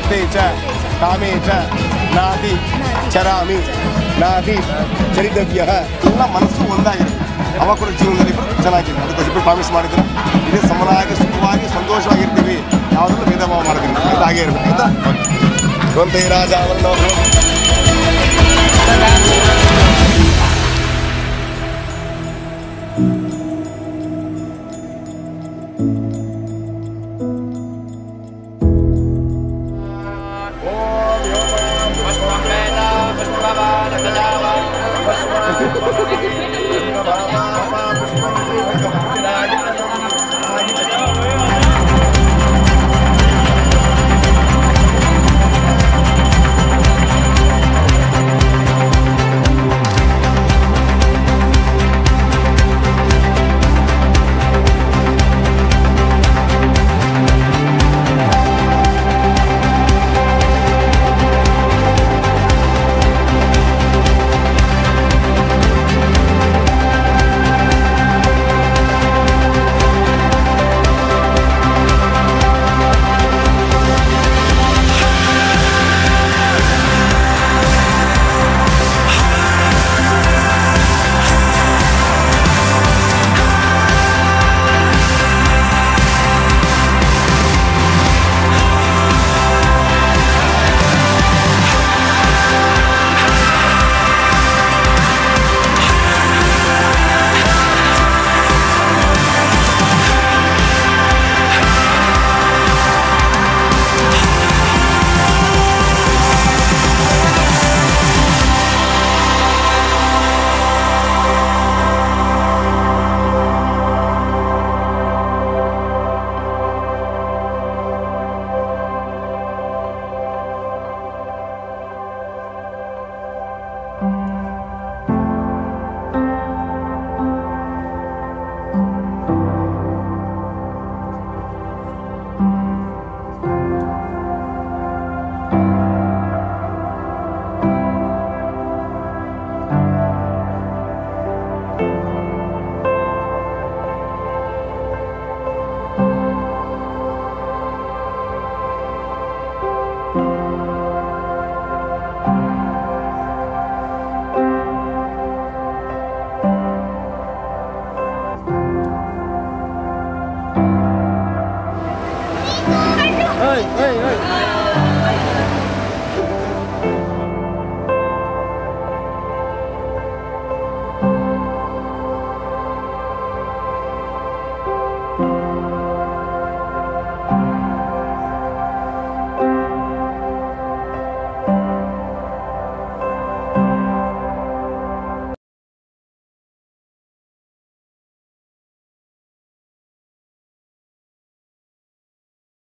ಅರ್ಥೇ ಚ ಕಾಮೇ ಚ ನಾದಿ ಚರಾಮಿ. ನಾದಿ ಚರಿತವ್ಯ ಎಲ್ಲ ಮನಸ್ಸು ಒಂದಾಗಿರುತ್ತೆ ಅವಾಗ ಕೂಡ ಜೀವನದಲ್ಲಿ ಇಬ್ಬರು ಚೆನ್ನಾಗಿದೆ ಅದಕ್ಕೆ ಇಬ್ಬರು ಪ್ರಾಮಿಸ್ ಮಾಡಿದ್ರು. ಇದೇ ಸಮನಾಗಿ, ಸುಖವಾಗಿ, ಸಂತೋಷವಾಗಿರ್ತೀವಿ. ಯಾವುದನ್ನು ಭೇದ ಭಾವ ಮಾಡೋದಿಲ್ಲ. ಅದು ಹಾಗೆ ಇರಬೇಕು. ಆಯ್ತಾ? ಗೊಂತೆ ರಾಜ ಅವರನ್ನು oi, oi, oi.